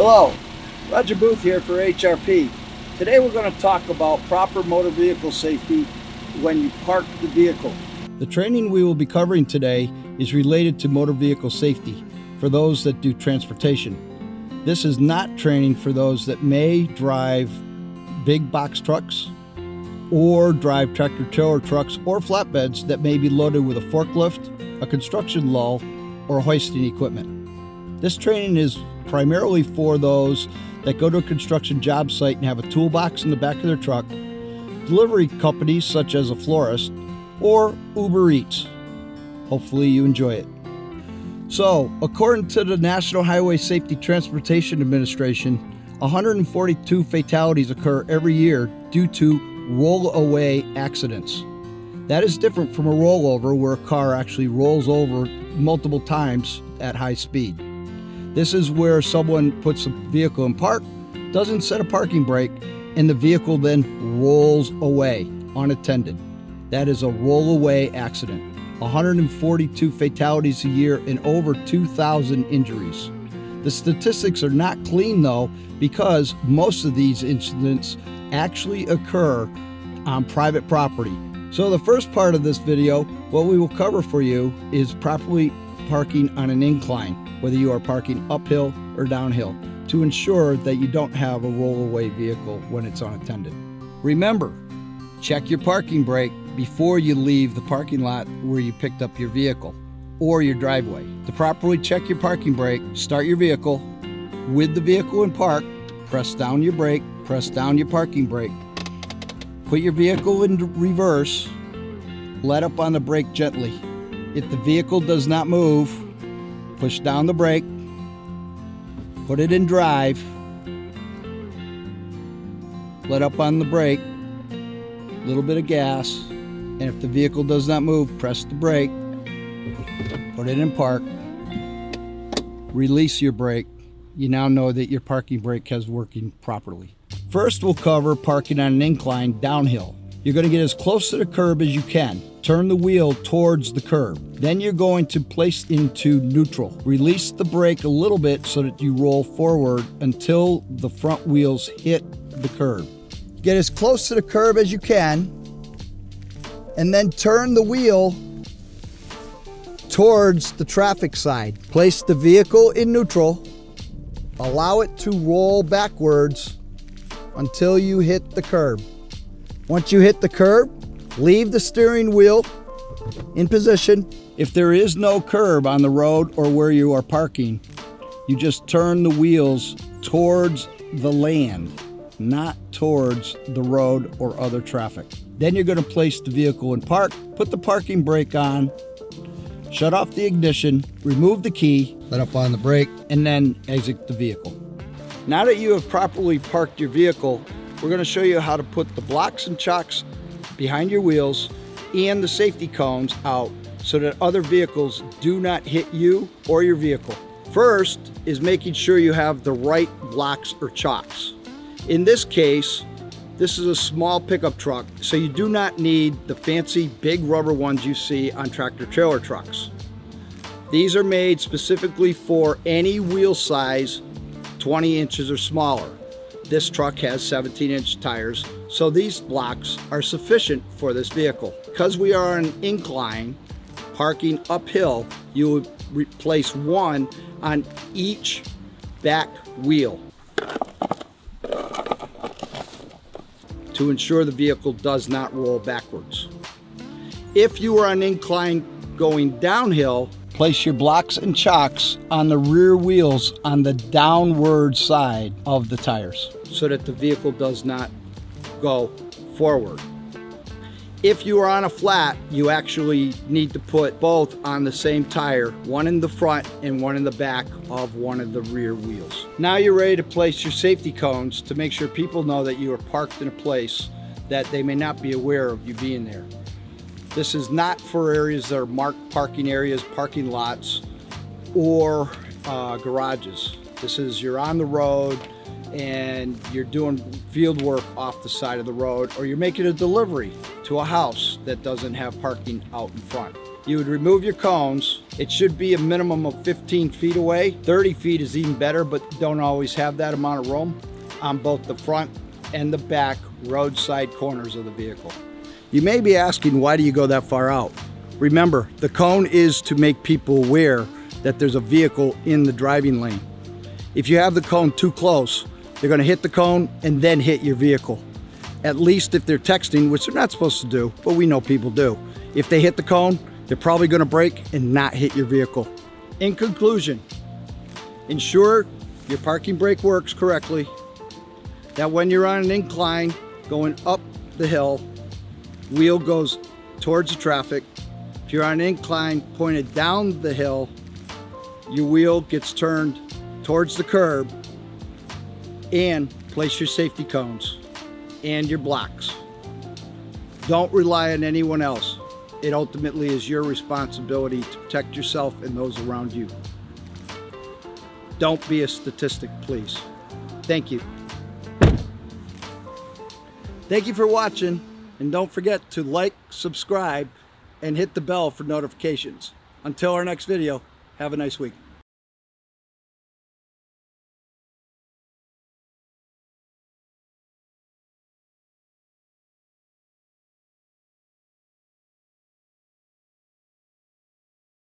Hello, Roger Booth here for HRP. Today we're going to talk about proper motor vehicle safety when you park the vehicle. The training we will be covering today is related to motor vehicle safety for those that do transportation. This is not training for those that may drive big box trucks or drive tractor trailer trucks or flatbeds that may be loaded with a forklift, a construction lull, or hoisting equipment. This training is primarily for those that go to a construction job site and have a toolbox in the back of their truck, delivery companies such as a florist, or Uber Eats. Hopefully, you enjoy it. So, according to the National Highway Safety Transportation Administration, 142 fatalities occur every year due to roll-away accidents. That is different from a rollover where a car actually rolls over multiple times at high speed. This is where someone puts a vehicle in park, doesn't set a parking brake, and the vehicle then rolls away unattended. That is a rollaway accident. 142 fatalities a year and over 2,000 injuries. The statistics are not clean though because most of these incidents actually occur on private property. So the first part of this video, what we will cover for you is properly parking on an incline, whether you are parking uphill or downhill, to ensure that you don't have a rollaway vehicle when it's unattended. Remember, check your parking brake before you leave the parking lot where you picked up your vehicle or your driveway. To properly check your parking brake, start your vehicle. With the vehicle in park, press down your brake, press down your parking brake. Put your vehicle in reverse, let up on the brake gently. If the vehicle does not move, push down the brake, put it in drive, let up on the brake, a little bit of gas, and if the vehicle does not move, press the brake, put it in park, release your brake. You now know that your parking brake has working properly. First, we'll cover parking on an incline downhill. You're going to get as close to the curb as you can. Turn the wheel towards the curb. Then you're going to place into neutral. Release the brake a little bit so that you roll forward until the front wheels hit the curb. Get as close to the curb as you can and then turn the wheel towards the traffic side. Place the vehicle in neutral. Allow it to roll backwards until you hit the curb. Once you hit the curb, leave the steering wheel in position. If there is no curb on the road or where you are parking, you just turn the wheels towards the land, not towards the road or other traffic. Then you're going to place the vehicle in park, put the parking brake on, shut off the ignition, remove the key, let up on the brake, and then exit the vehicle. Now that you have properly parked your vehicle, we're going to show you how to put the blocks and chocks behind your wheels and the safety cones out so that other vehicles do not hit you or your vehicle. First is making sure you have the right blocks or chocks. In this case, this is a small pickup truck, so you do not need the fancy big rubber ones you see on tractor trailer trucks. These are made specifically for any wheel size 20 inches or smaller. This truck has 17 inch tires, so these blocks are sufficient for this vehicle. Because we are on an incline, parking uphill, you would replace one on each back wheel. to ensure the vehicle does not roll backwards. If you are on incline going downhill, place your blocks and chocks on the rear wheels on the downward side of the tires so that the vehicle does not go forward. If you are on a flat, you actually need to put both on the same tire, one in the front and one in the back of one of the rear wheels. Now you're ready to place your safety cones to make sure people know that you are parked in a place that they may not be aware of you being there. This is not for areas that are marked parking areas, parking lots, or uh, garages. This is you're on the road, and you're doing field work off the side of the road or you're making a delivery to a house that doesn't have parking out in front. you would remove your cones. It should be a minimum of 15 feet away. 30 feet is even better, but don't always have that amount of room on both the front and the back roadside corners of the vehicle. You may be asking, why do you go that far out? Remember, the cone is to make people aware that there's a vehicle in the driving lane. If you have the cone too close, they're gonna hit the cone and then hit your vehicle. At least if they're texting, which they're not supposed to do, but we know people do. If they hit the cone, they're probably gonna brake and not hit your vehicle. In conclusion, ensure your parking brake works correctly, that when you're on an incline going up the hill, wheel goes towards the traffic. If you're on an incline pointed down the hill, your wheel gets turned towards the curb and place your safety cones and your blocks. Don't rely on anyone else. It ultimately is your responsibility to protect yourself and those around you. Don't be a statistic, please. Thank you. Thank you for watching, and don't forget to like, subscribe, and hit the bell for notifications. Until our next video, have a nice week.